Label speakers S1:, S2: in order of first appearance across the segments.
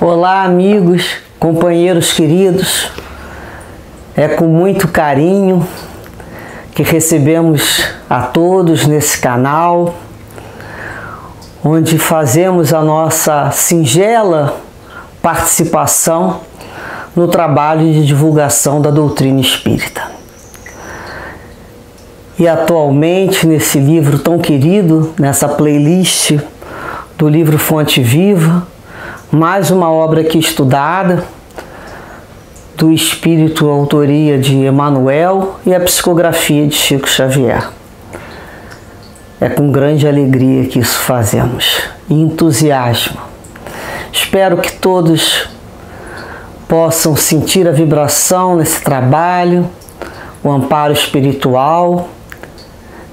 S1: Olá, amigos, companheiros queridos. É com muito carinho que recebemos a todos nesse canal, onde fazemos a nossa singela participação no trabalho de divulgação da doutrina espírita. E atualmente, nesse livro tão querido, nessa playlist do livro Fonte Viva, mais uma obra aqui estudada do espírito autoria de Emmanuel e a psicografia de Chico Xavier. É com grande alegria que isso fazemos e entusiasmo. Espero que todos possam sentir a vibração nesse trabalho, o amparo espiritual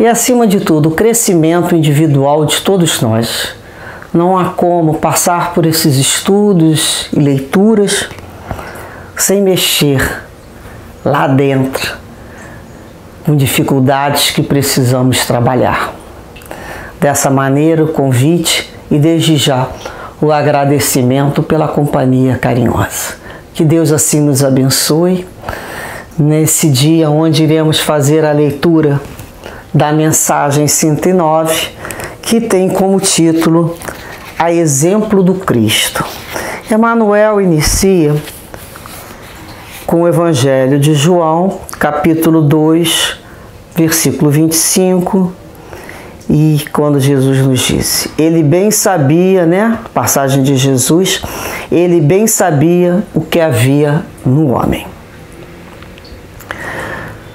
S1: e, acima de tudo, o crescimento individual de todos nós não há como passar por esses estudos e leituras sem mexer lá dentro com dificuldades que precisamos trabalhar. Dessa maneira, o convite e desde já o agradecimento pela companhia carinhosa. Que Deus assim nos abençoe nesse dia onde iremos fazer a leitura da mensagem 109, que tem como título a exemplo do Cristo. Emmanuel inicia com o Evangelho de João, capítulo 2, versículo 25, e quando Jesus nos disse, ele bem sabia, né? Passagem de Jesus, ele bem sabia o que havia no homem.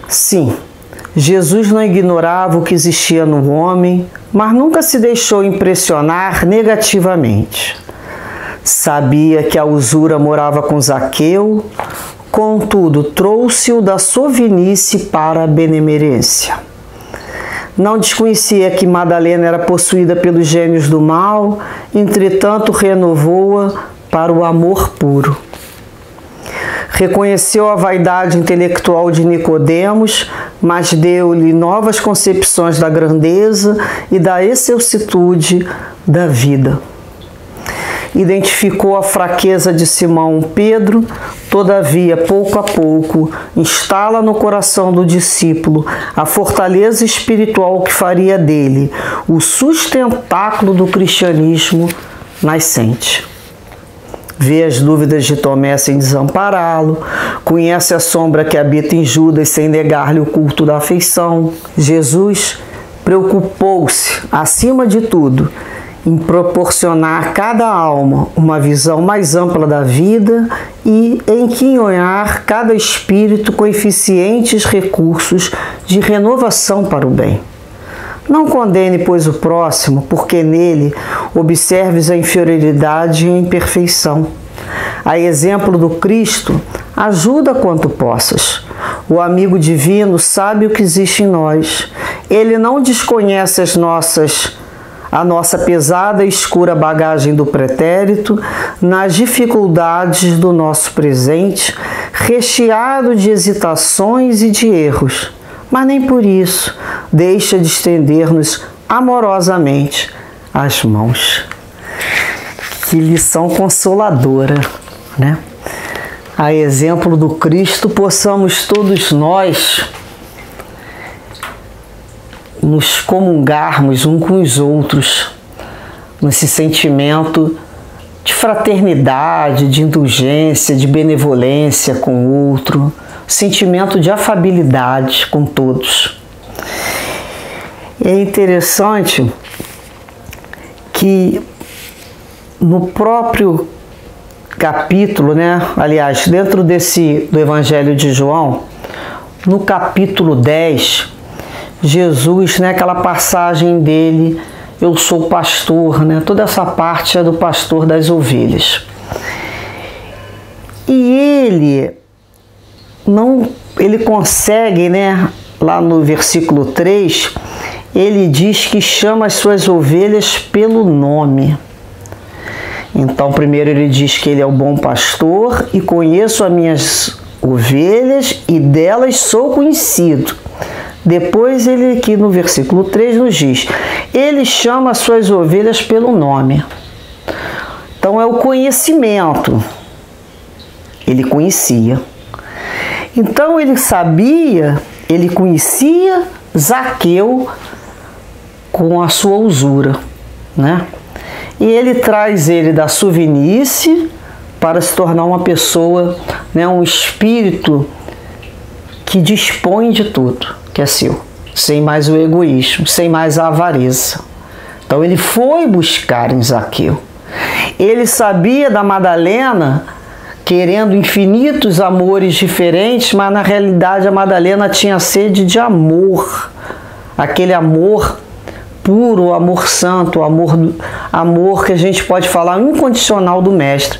S1: Sim, Jesus não ignorava o que existia no homem, mas nunca se deixou impressionar negativamente. Sabia que a usura morava com Zaqueu, contudo, trouxe-o da sovinice para a benemerência. Não desconhecia que Madalena era possuída pelos gênios do mal, entretanto, renovou-a para o amor puro. Reconheceu a vaidade intelectual de Nicodemos, mas deu-lhe novas concepções da grandeza e da excelsitude da vida. Identificou a fraqueza de Simão Pedro, todavia, pouco a pouco, instala no coração do discípulo a fortaleza espiritual que faria dele o sustentáculo do cristianismo nascente vê as dúvidas de Tomé sem desampará-lo, conhece a sombra que habita em Judas sem negar-lhe o culto da afeição. Jesus preocupou-se, acima de tudo, em proporcionar a cada alma uma visão mais ampla da vida e em quinhonhar cada espírito com eficientes recursos de renovação para o bem. Não condene, pois, o próximo, porque nele observes a inferioridade e a imperfeição. A exemplo do Cristo, ajuda quanto possas. O amigo divino sabe o que existe em nós. Ele não desconhece as nossas a nossa pesada e escura bagagem do pretérito nas dificuldades do nosso presente, recheado de hesitações e de erros mas nem por isso deixa de estender-nos amorosamente as mãos. Que lição consoladora, né? A exemplo do Cristo, possamos todos nós nos comungarmos um com os outros nesse sentimento de fraternidade, de indulgência, de benevolência com o outro sentimento de afabilidade com todos. É interessante que no próprio capítulo, né, aliás, dentro desse do Evangelho de João, no capítulo 10, Jesus, né, aquela passagem dele, eu sou pastor, né, toda essa parte é do pastor das ovelhas. E ele não ele consegue, né, lá no versículo 3, ele diz que chama as suas ovelhas pelo nome. Então, primeiro ele diz que ele é o bom pastor e conheço as minhas ovelhas e delas sou conhecido. Depois ele aqui no versículo 3 nos diz: ele chama as suas ovelhas pelo nome. Então é o conhecimento. Ele conhecia. Então ele sabia, ele conhecia Zaqueu com a sua usura, né? E ele traz ele da suvinice para se tornar uma pessoa, né, um espírito que dispõe de tudo que é seu, sem mais o egoísmo, sem mais a avareza. Então ele foi buscar em Zaqueu. Ele sabia da Madalena querendo infinitos amores diferentes, mas na realidade a Madalena tinha sede de amor, aquele amor puro, amor santo, amor, amor que a gente pode falar incondicional do Mestre.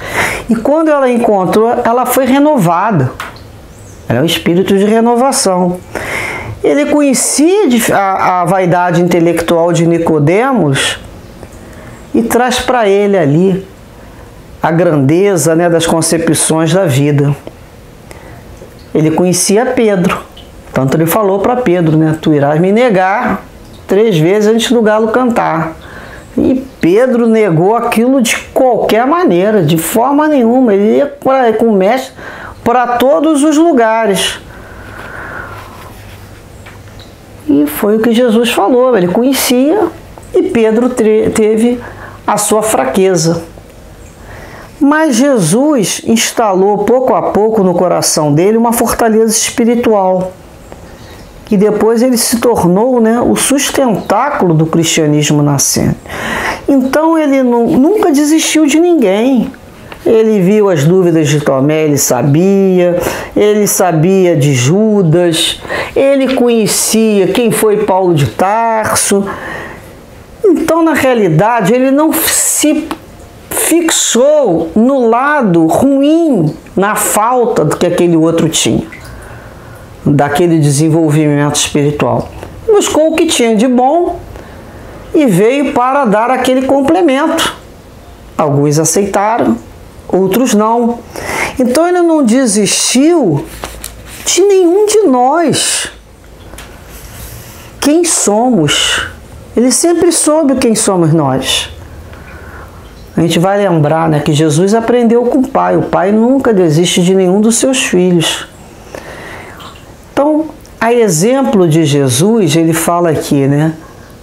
S1: E quando ela encontrou, ela foi renovada. Ela é um espírito de renovação. Ele conhecia a, a vaidade intelectual de Nicodemos e traz para ele ali a grandeza né, das concepções da vida. Ele conhecia Pedro, tanto ele falou para Pedro, né? Tu irás me negar três vezes antes do galo cantar. E Pedro negou aquilo de qualquer maneira, de forma nenhuma. Ele ia pra, com o mestre para todos os lugares. E foi o que Jesus falou, ele conhecia e Pedro teve a sua fraqueza. Mas Jesus instalou pouco a pouco no coração dele uma fortaleza espiritual. E depois ele se tornou né, o sustentáculo do cristianismo nascente. Então ele nunca desistiu de ninguém. Ele viu as dúvidas de Tomé, ele sabia, ele sabia de Judas, ele conhecia quem foi Paulo de Tarso. Então, na realidade, ele não se fixou no lado ruim, na falta do que aquele outro tinha, daquele desenvolvimento espiritual. Buscou o que tinha de bom e veio para dar aquele complemento. Alguns aceitaram, outros não. Então ele não desistiu de nenhum de nós. Quem somos? Ele sempre soube quem somos nós. A gente vai lembrar né, que Jesus aprendeu com o Pai. O Pai nunca desiste de nenhum dos seus filhos. Então, a exemplo de Jesus, ele fala aqui, né?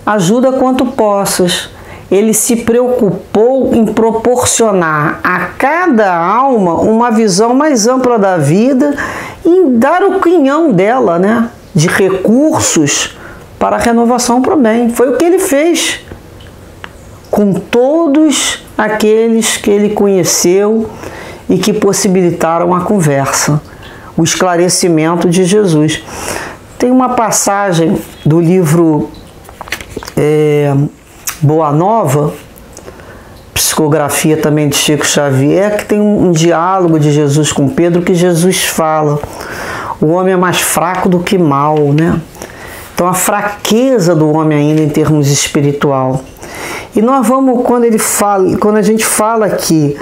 S1: Ajuda quanto possas ele se preocupou em proporcionar a cada alma uma visão mais ampla da vida e em dar o quinhão dela, né, de recursos para a renovação para o bem. Foi o que ele fez com todos aqueles que ele conheceu e que possibilitaram a conversa, o esclarecimento de Jesus. Tem uma passagem do livro é, Boa Nova, psicografia também de Chico Xavier, que tem um, um diálogo de Jesus com Pedro que Jesus fala: o homem é mais fraco do que mal, né? Então a fraqueza do homem ainda em termos espiritual. E nós vamos quando ele fala, quando a gente fala aqui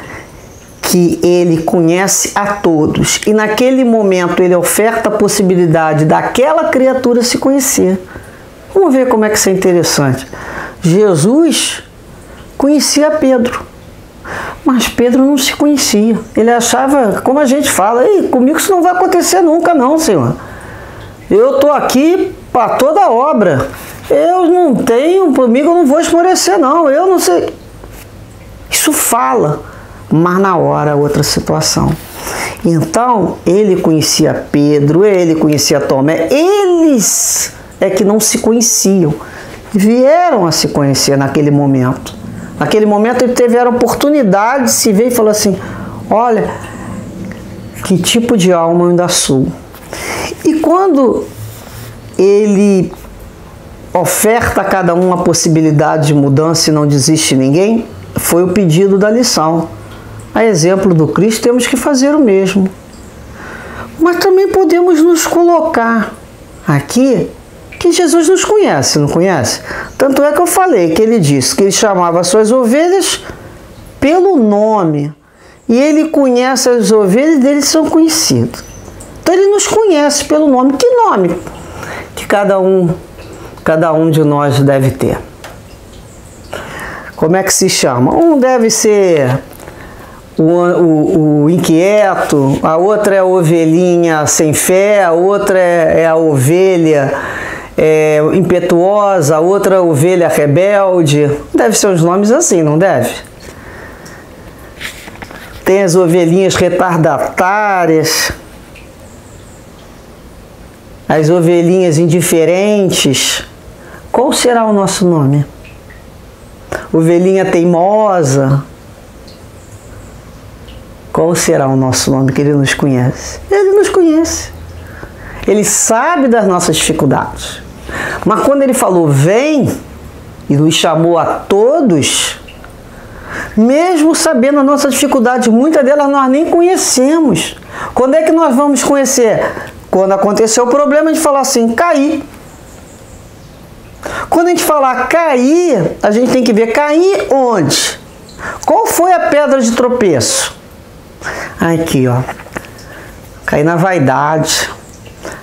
S1: que ele conhece a todos e naquele momento ele oferta a possibilidade daquela criatura se conhecer. Vamos ver como é que isso é interessante. Jesus conhecia Pedro, mas Pedro não se conhecia. Ele achava, como a gente fala, Ei, comigo isso não vai acontecer nunca, não, Senhor. Eu estou aqui para toda obra. Eu não tenho, comigo eu não vou esmorecer, não. Eu não sei. Isso fala, mas na hora outra situação. Então, ele conhecia Pedro, ele conhecia Tomé, eles é que não se conheciam vieram a se conhecer naquele momento. Naquele momento ele teve a oportunidade de se ver e falou assim: Olha, que tipo de alma eu ainda sou. E quando ele oferta a cada um a possibilidade de mudança e não desiste ninguém, foi o pedido da lição. A exemplo do Cristo, temos que fazer o mesmo. Mas também podemos nos colocar aqui que Jesus nos conhece, não conhece? Tanto é que eu falei que ele disse que ele chamava as suas ovelhas pelo nome. E ele conhece as ovelhas dele são conhecidos. Então ele nos conhece pelo nome. Que nome que cada um, cada um de nós deve ter? Como é que se chama? Um deve ser o, o, o, inquieto, a outra é a ovelhinha sem fé, a outra é, é a ovelha é, impetuosa, a outra ovelha rebelde. Deve ser uns nomes assim, não deve? Tem as ovelhinhas retardatárias, as ovelhinhas indiferentes. Qual será o nosso nome? Ovelhinha teimosa. Qual será o nosso nome que ele nos conhece? Ele nos conhece. Ele sabe das nossas dificuldades. Mas quando ele falou vem e nos chamou a todos, mesmo sabendo a nossa dificuldade, muitas delas nós nem conhecemos. Quando é que nós vamos conhecer? Quando aconteceu o problema de falar assim, cair. Quando a gente falar cair, a gente tem que ver cair onde? Qual foi a pedra de tropeço? Aqui, ó. Cair na vaidade.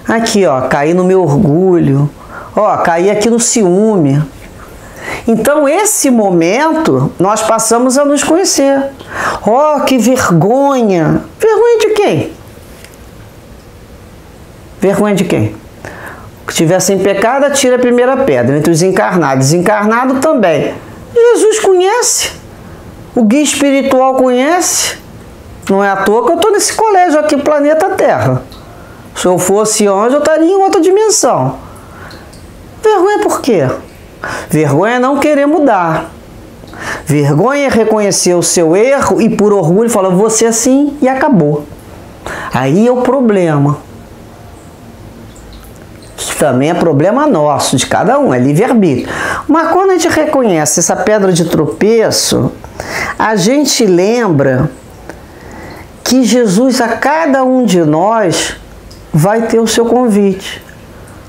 S1: Aqui, ó, cair no meu orgulho. Ó, cair aqui no ciúme. Então, esse momento, nós passamos a nos conhecer. Ó, que vergonha! Vergonha de quem? Vergonha de quem? Que tiver sem pecado, tira a primeira pedra. Entre os encarnados. Desencarnado também. Jesus conhece. O guia espiritual conhece. Não é à toa que eu estou nesse colégio aqui, planeta Terra. Se eu fosse anjo, eu estaria em outra dimensão. Vergonha por quê? Vergonha é não querer mudar. Vergonha é reconhecer o seu erro e por orgulho falar você assim e acabou. Aí é o problema. Também é problema nosso, de cada um, é livre-arbítrio. Mas quando a gente reconhece essa pedra de tropeço, a gente lembra que Jesus a cada um de nós vai ter o seu convite.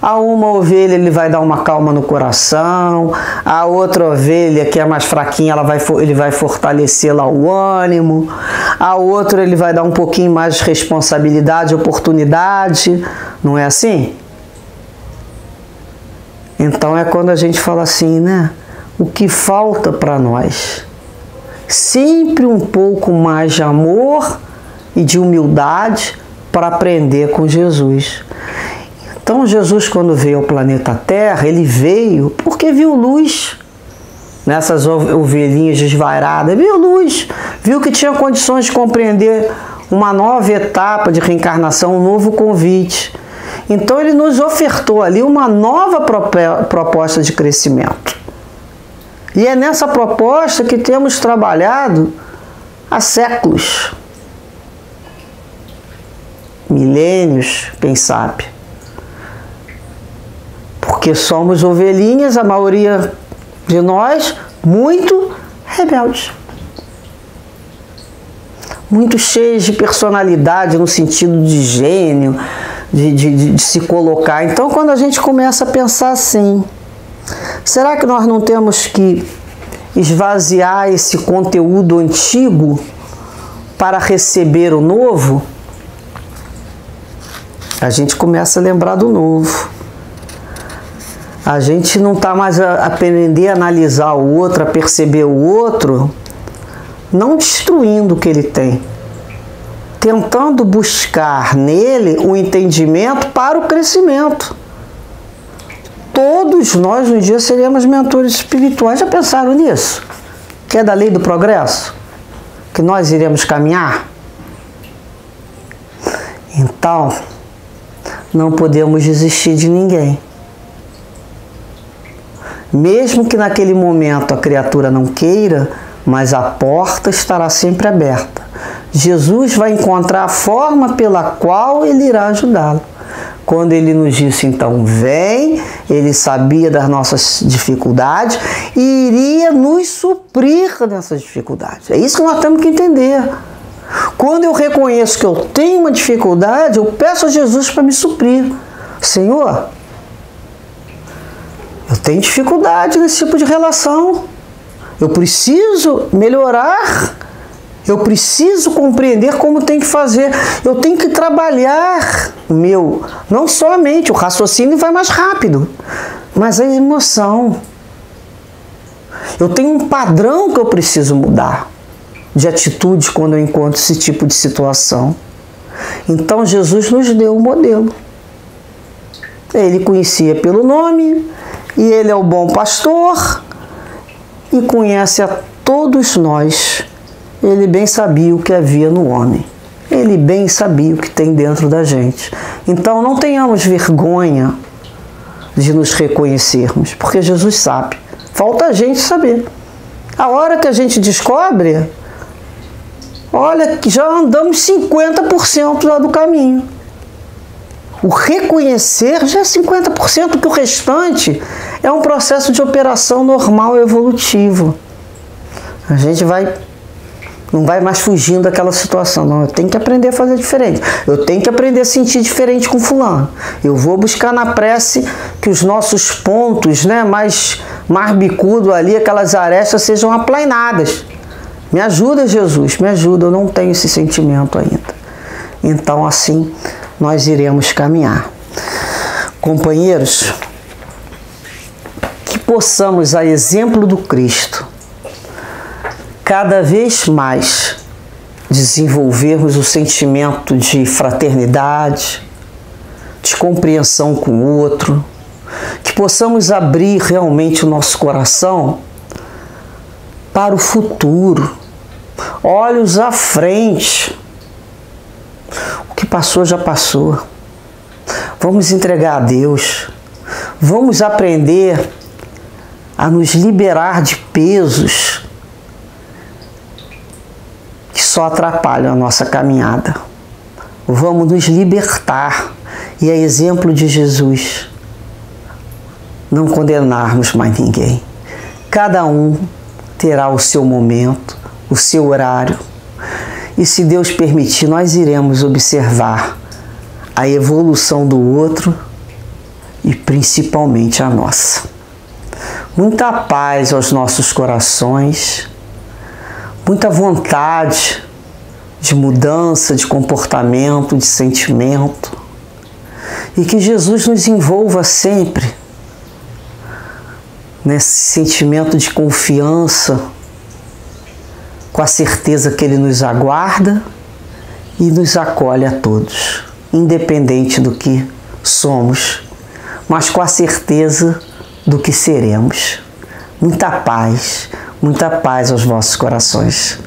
S1: A uma ovelha ele vai dar uma calma no coração, a outra ovelha que é mais fraquinha ela vai, ele vai fortalecer lá o ânimo, a outra ele vai dar um pouquinho mais de responsabilidade, oportunidade, não é assim? Então é quando a gente fala assim, né? O que falta para nós? Sempre um pouco mais de amor e de humildade para aprender com Jesus. Então Jesus quando veio ao planeta Terra, ele veio porque viu luz nessas ovelhinhas desvairadas, viu luz, viu que tinha condições de compreender uma nova etapa de reencarnação, um novo convite. Então ele nos ofertou ali uma nova proposta de crescimento. E é nessa proposta que temos trabalhado há séculos, milênios, quem sabe porque somos ovelhinhas, a maioria de nós, muito rebeldes. Muito cheios de personalidade, no sentido de gênio, de, de, de se colocar. Então, quando a gente começa a pensar assim, será que nós não temos que esvaziar esse conteúdo antigo para receber o novo? A gente começa a lembrar do novo. A gente não está mais a aprender a analisar o outro, a perceber o outro, não destruindo o que ele tem, tentando buscar nele o entendimento para o crescimento. Todos nós um dia seremos mentores espirituais. Já pensaram nisso? Que é da lei do progresso? Que nós iremos caminhar? Então, não podemos desistir de ninguém. Mesmo que naquele momento a criatura não queira, mas a porta estará sempre aberta. Jesus vai encontrar a forma pela qual ele irá ajudá-lo. Quando ele nos disse então, vem, ele sabia das nossas dificuldades e iria nos suprir nessas dificuldades. É isso que nós temos que entender. Quando eu reconheço que eu tenho uma dificuldade, eu peço a Jesus para me suprir. Senhor, eu tenho dificuldade nesse tipo de relação. Eu preciso melhorar. Eu preciso compreender como tem que fazer. Eu tenho que trabalhar meu, não somente o raciocínio vai mais rápido, mas a emoção. Eu tenho um padrão que eu preciso mudar. de atitude quando eu encontro esse tipo de situação. Então Jesus nos deu um modelo. Ele conhecia pelo nome, e ele é o bom pastor e conhece a todos nós. Ele bem sabia o que havia no homem. Ele bem sabia o que tem dentro da gente. Então não tenhamos vergonha de nos reconhecermos, porque Jesus sabe. Falta a gente saber. A hora que a gente descobre, olha, já andamos 50% lá do caminho. O reconhecer já é 50%, porque o restante é um processo de operação normal evolutivo. A gente vai não vai mais fugindo daquela situação. Não, eu tenho que aprender a fazer diferente. Eu tenho que aprender a sentir diferente com fulano. Eu vou buscar na prece que os nossos pontos, né, mais, mais bicudo ali, aquelas arestas sejam aplainadas. Me ajuda, Jesus, me ajuda. Eu não tenho esse sentimento ainda. Então, assim, nós iremos caminhar. Companheiros, que possamos, a exemplo do Cristo, cada vez mais desenvolvermos o sentimento de fraternidade, de compreensão com o outro, que possamos abrir realmente o nosso coração para o futuro, olhos à frente o que passou já passou. Vamos entregar a Deus. Vamos aprender a nos liberar de pesos que só atrapalham a nossa caminhada. Vamos nos libertar e é exemplo de Jesus não condenarmos mais ninguém. Cada um terá o seu momento, o seu horário e se Deus permitir, nós iremos observar a evolução do outro e principalmente a nossa. Muita paz aos nossos corações, muita vontade de mudança de comportamento, de sentimento, e que Jesus nos envolva sempre nesse sentimento de confiança com a certeza que Ele nos aguarda e nos acolhe a todos, independente do que somos, mas com a certeza do que seremos. Muita paz, muita paz aos vossos corações.